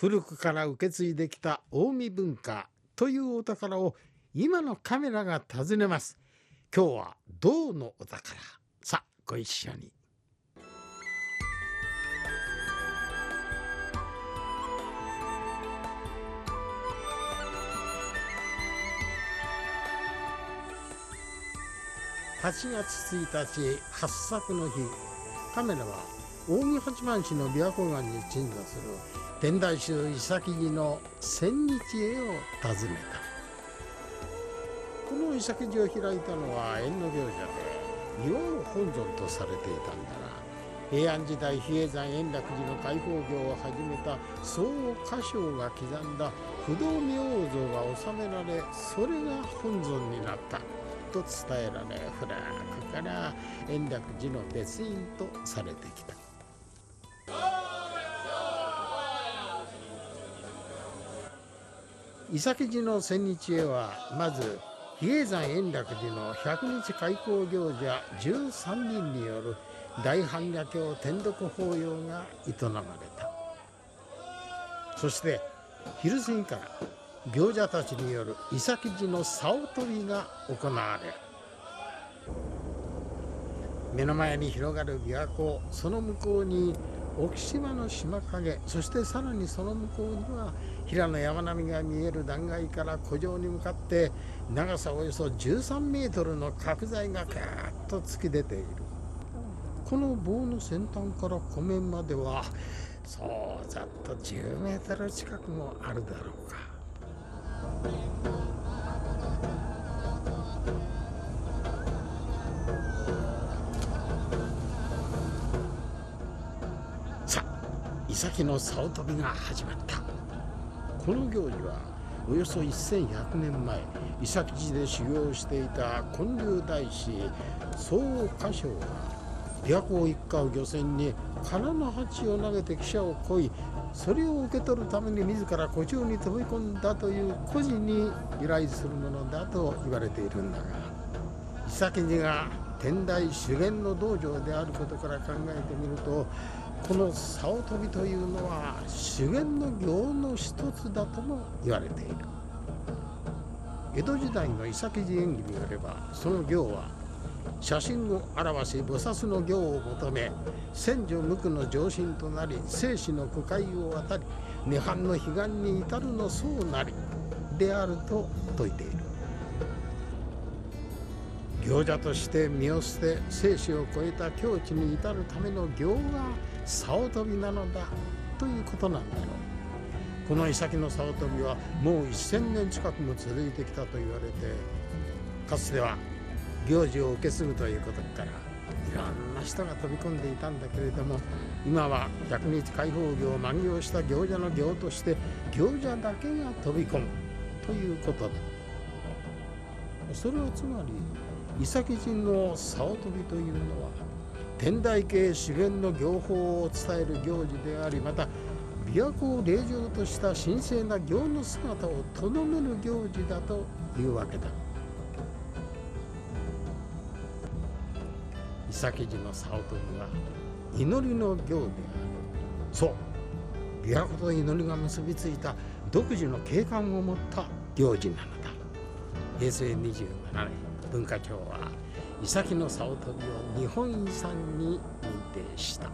古くから受け継いできた近江文化というお宝を今のカメラが訪ねます。今日は銅のお宝。さあご一緒に。8月1日八作の日。カメラは近江八幡市の琵琶湖岸に鎮座する天台宗伊崎寺の千日絵を訪ねた。この伊崎寺を開いたのは縁の行者で岩を本尊とされていたんだが平安時代比叡山延楽寺の開放業を始めた宋歌唱が刻んだ不動明王像が収められそれが本尊になった。と伝えられ古くから延暦寺の別院とされてきた。伊崎寺の千日絵はまず比叡山延暦寺の百日開校行者13人による大般若経天読法要が営まれた。そして昼過ぎから行者たちによる伊崎寺の竿取りが行われる。目の前に広がる琵琶湖その向こうに沖島の島影そしてさらにその向こうには平野山並みが見える断崖から湖上に向かって長さおよそ13メートルの角材がガーッと突き出ている。この棒の先端から湖面まではそうざっと10メートル近くもあるだろうか。岬の竿飛びが始まった。この行事はおよそ1100年前伊崎寺で修行していた建立大師宋歌唱が琵琶湖を行き交う漁船に空の鉢を投げて汽車をこいそれを受け取るために自ら湖中に飛び込んだという故事に由来するものだと言われているんだが伊崎寺が天台修験の道場であることから考えてみるとこの竿飛びというのは修験の行の一つだとも言われている。江戸時代の伊崎寺演技によればその行は写真を表し菩薩の行を求め千女無垢の上心となり生死の苦海を渡り涅槃の彼岸に至るのそうなりであると説いている。行者として身を捨て生死を超えた境地に至るための行が竿飛びなのだということなんだろう。この岬の竿飛びはもう1000年近くも続いてきたと言われてかつては行事を受け継ぐということからいろんな人が飛び込んでいたんだけれども今は百日開放業を満行した行者の行として行者だけが飛び込むということだ。それはつまり伊崎人の竿飛びというのは天台系資源の行法を伝える行事でありまた琵琶湖を霊場とした神聖な行の姿をとどめる行事だというわけだ伊崎寺の竿飛びは祈りの行であるそう琵琶湖と祈りが結びついた独自の景観を持った行事なのだ平成27年文化庁は岬の竿飛びを日本遺産に認定した。